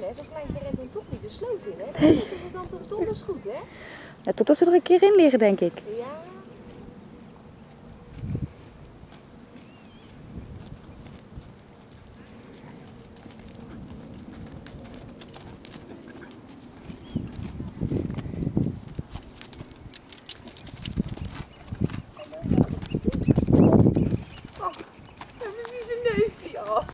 hè? Zo'n kleintje rent dan toch niet de sloot in, hè? Dan moeten ze dan toch donders goed, hè? Ja, totdat ze er een keer in liggen, denk ik. Ja,